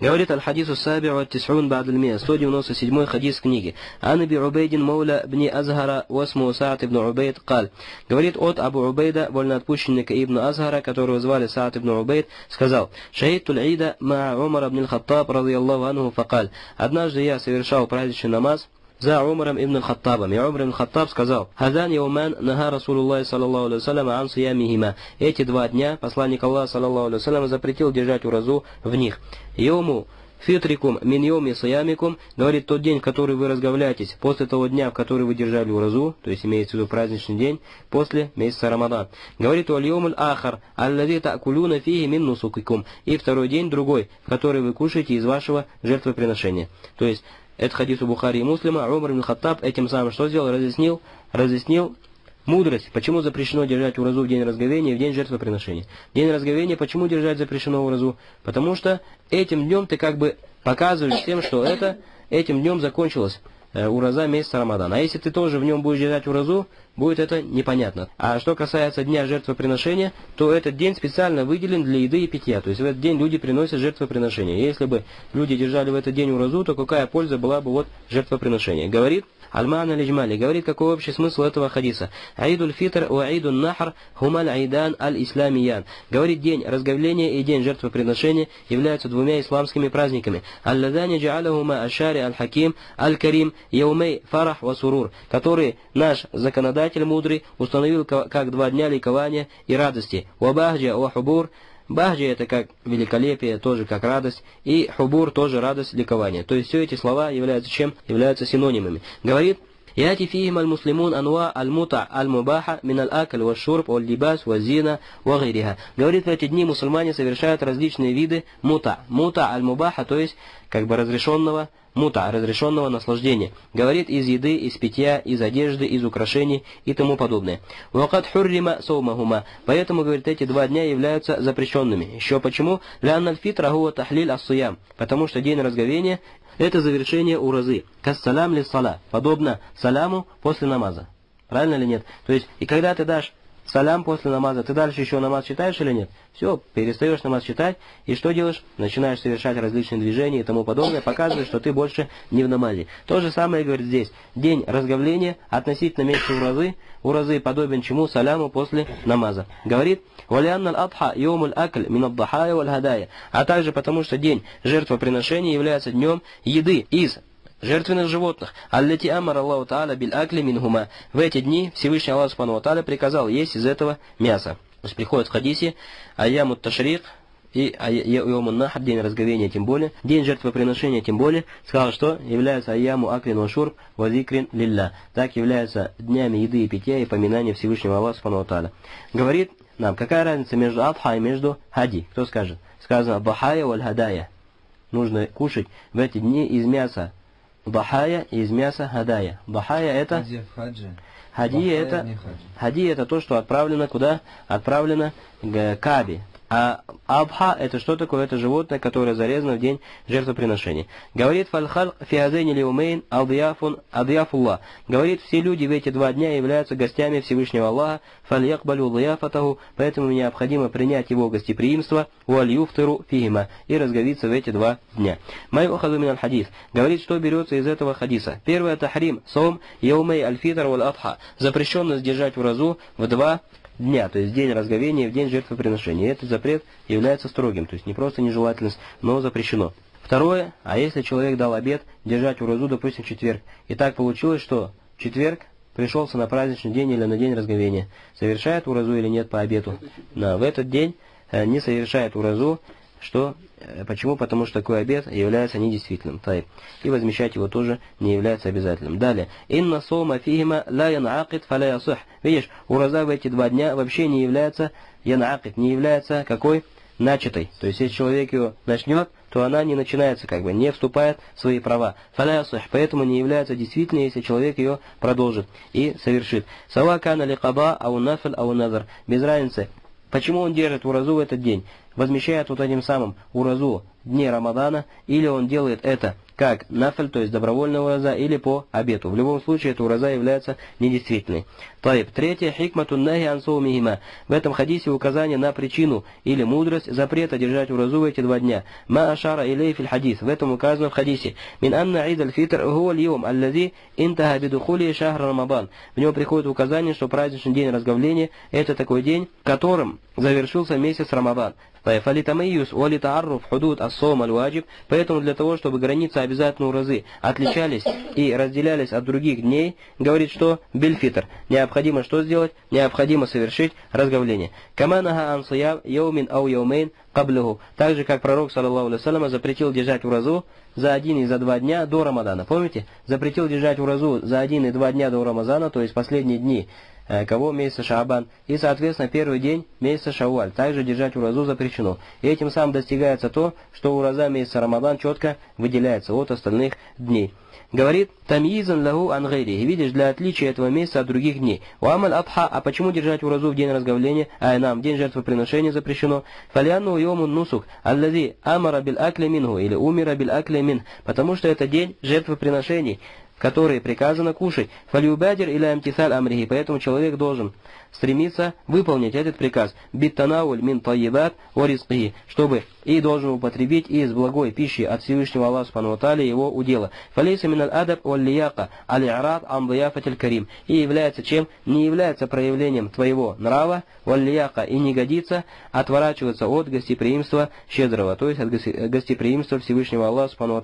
Говорит аль-хадису саби тис'ун бa'д аль-мия, 197 хадис книги. Ан Аби Убейдин Маула бни Азгара Васму Саат ибн Убейд кал. Говорит от Абу Убейда, вольноотпущенника ибн Азгара, которого звали Саат ибн Убейд, сказал, «Шаид туль-Ида ма Умар ибн al-Хаттаб, радиаллаху анху, факал. Однажды я совершал праздничный намаз, за Умаром ибн Хаттабом. И Умар ибн Хаттаб сказал, «Хадан яуман нага Расулуллах саллаллаху алейhi салям ан сиямихима». Эти два дня посланник Аллаха саллаллаху алейhi салям запретил держать уразу в них. Йому Фитрикум мин йоми саямикум, говорит тот день, в который вы разговляетесь, после того дня, в который вы держали уразу, то есть имеется в виду праздничный день, после месяца Рамадан. Говорит уальйомуль ахар, аллади та'кулюна фиhi мин нусукикум, и второй день другой, в который вы кушаете из вашего жертвоприношения. То есть это хадис у Бухари и Муслима. Умар ибн Хаттаб этим самым что сделал? Разъяснил, разъяснил мудрость. Почему запрещено держать уразу в день разговения и в день жертвоприношения? День разговения почему держать запрещено уразу? Потому что этим днем ты как бы показываешь тем, что это этим днем закончилось э, ураза месяца Рамадана. А если ты тоже в нем будешь держать уразу, будет это непонятно. А что касается дня жертвоприношения, то этот день специально выделен для еды и питья. То есть в этот день люди приносят жертвоприношение. Если бы люди держали в этот день уразу, то какая польза была бы вот жертвоприношения? Говорит Альман аль говорит, какой общий смысл этого хадиса. Аидуль фитр у аидун нахр хумаль айдан аль-исламиян. Говорит, день разговления и день жертвоприношения являются двумя исламскими праздниками. Алладани джа'алахума ашари аль-хаким аль-карим яумей фарах ва сурур, которые наш законодатель мудрый установил как два дня ликования и радости. Вабахджа ва хубур Бахджи это как великолепие, тоже как радость, и хубур тоже радость, ликование. То есть все эти слова являются чем? Являются синонимами. Говорит يأتي فيهم المسلمون أنواع المتع المباحة من الأكل والشرب واللباس والزина وغيرها. Говорит, в эти дни мусульмане совершают различные виды мута. Мута аль-мубаха, то есть как бы разрешенного мута, разрешенного наслаждения. Говорит из еды, из питья, из одежды, из украшений и тому подобное. Вакат хуррима саумахума. Поэтому, говорит, эти два дня являются запрещенными. Еще почему? Лянна фитра гуа тахлиль ассуям. Потому что день разговения это завершение уразы. Кассалям ли сала. Подобно саляму после намаза. Правильно или нет? То есть, и когда ты дашь салям после намаза, ты дальше еще намаз читаешь или нет? Все, перестаешь намаз читать, и что делаешь? Начинаешь совершать различные движения и тому подобное, показывает, что ты больше не в намазе. То же самое говорит здесь. День разговления относительно месяца уразы, уразы подобен чему? Саляму после намаза. Говорит, «Валианна адха йомуль акль мин аддахая валь хадая». А также потому, что день жертвоприношения является днем еды из жертвенных животных. Аллати амар Аллаху Та'аля биль акли минхума. В эти дни Всевышний Аллах Субхану Та'аля приказал есть из этого мяса. То есть приходит в хадисе Аямут Ташрик, и Йомун Нахар, день разговения тем более, день жертвоприношения тем более, сказал, что является Аяму Аклин Вашур Вазикрин Лилля. Так являются днями еды и питья и поминания Всевышнего Аллаха Субхану. Говорит нам, какая разница между Адха и между Хади? Кто скажет? Сказано Бахая валь Хадая. Нужно кушать в эти дни из мяса Бахая из мяса хадая. Бахая это... Хади это... Хади это то, что отправлено куда? Отправлено к Кабе. А абха это что такое? Это животное, которое зарезано в день жертвоприношения. Говорит фальхал фиазейни лиумейн алдияфун адияфуллах. Говорит, все люди в эти два дня являются гостями Всевышнего Аллаха, фальякбалю дияфатаху, поэтому необходимо принять его гостеприимство, уальюфтыру фигима, и разговиться в эти два дня. Май охаду мин хадис. Говорит, что берется из этого хадиса. Первое тахрим, сом, яумей альфитр вал адха. Запрещено сдержать уразу в два дня, то есть день разговения в день жертвоприношения. И этот запрет является строгим, то есть не просто нежелательность, но запрещено. Второе, а если человек дал обед держать уразу, допустим, в четверг, и так получилось, что четверг пришелся на праздничный день или на день разговения, совершает уразу или нет по обету? Да, в этот день э, не совершает уразу, что Э, почему? Потому что такой обед является недействительным. Тайп. И возмещать его тоже не является обязательным. Далее. Инна сома фихима ла янакит. Видишь, ураза в эти два дня вообще не является янакит, не является какой? Начатой. То есть, если человек ее начнет, то она не начинается, как бы, не вступает в свои права. Фаля ясух. Поэтому не является действительной, если человек ее продолжит и совершит. Сава кана ли каба, ау нафиль, ау назар. Без разницы, Почему он держит уразу в этот день? Возмещает вот этим самым уразу дне Рамадана, или он делает это как нафаль, то есть добровольного ураза, или по обету. В любом случае, эта ураза является недействительной. Таиб. Третье. Хикматун нахи ансоумихима. В этом хадисе указание на причину или мудрость запрета держать уразу в эти два дня. Ма ашара илей филь хадис. В этом указано в хадисе. Мин анна ид аль фитр гуа льем аллази интаха бидухули шахр Рамабан. В нем приходит указание, что праздничный день разговления – это такой день, которым завершился месяц Рамадан. Фалитамайюс уалитаарруф худуд ас ассом аль-ваджиб, поэтому для того, чтобы границы обязательно разы отличались и разделялись от других дней, говорит, что бельфитр, необходимо что сделать? Необходимо совершить разговление. Каманаха ансуя яумин ау яумейн каблюху. Так же, как пророк, саллаллаху алейhi запретил держать уразу за один и за два дня до Рамадана. Помните? Запретил держать уразу за один и два дня до Рамазана, то есть последние дни Э, кого месяца Шаабан, и, соответственно, первый день месяца Шауаль. Также держать уразу запрещено. И этим самым достигается то, что ураза месяца Рамадан четко выделяется от остальных дней. Говорит, тамизан лагу ангейри. Видишь, для отличия этого месяца от других дней. Уамаль абха, а почему держать уразу в день разговления, а нам день жертвоприношения запрещено? Фалианну нусук, аллази амара бил акле мингу, или умира акле мин, потому что это день жертвоприношений которые приказано кушать. Фалюбадир или амтисаль амрихи, поэтому человек должен стремиться выполнить этот приказ. Биттанауль мин таибат орискихи, чтобы и должен употребить из благой пищи от Всевышнего Аллаха Субхану его удела. Фалейса миналь адаб валлияка аль-ирад ам карим. И является чем? Не является проявлением твоего нрава, валлияка, и не годится отворачиваться от гостеприимства щедрого, то есть от гостеприимства Всевышнего Аллаха Субхану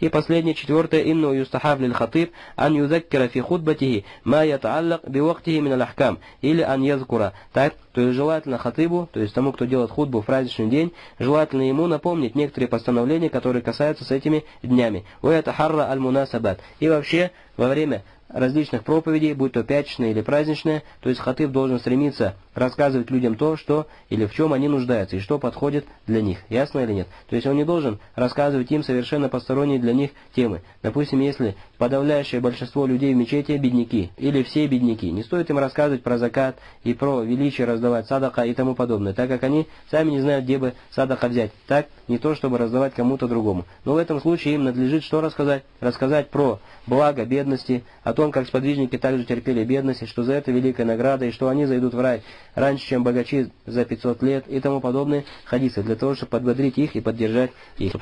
И последнее, четвертое, инну юстахав лиль хатиб ан юзаккира фи худбатихи ма ятааллак биwaqtihi мин аль-ахкам или ан язкура. Так, то есть желательно хатыбу, то есть тому, кто делает худбу в праздничный день, желательно ему напомнить некоторые постановления, которые касаются с этими днями. это харра аль-мунасабат. И вообще, во время различных проповедей, будь то пятничные или праздничные, то есть хатыб должен стремиться рассказывать людям то, что или в чем они нуждаются, и что подходит для них. Ясно или нет? То есть он не должен рассказывать им совершенно посторонние для них темы. Допустим, если подавляющее большинство людей в мечети бедняки, или все бедняки, не стоит им рассказывать про закат и про величие раздавать садака и тому подобное, так как они сами не знают, где бы садака взять. Так, не то, чтобы раздавать кому-то другому. Но в этом случае им надлежит что рассказать? Рассказать про благо бедности, о том, как сподвижники также терпели бедность, и что за это великая награда, и что они зайдут в рай раньше, чем богачи за 500 лет, и тому подобные хадисы, для того, чтобы подбодрить их и поддержать их.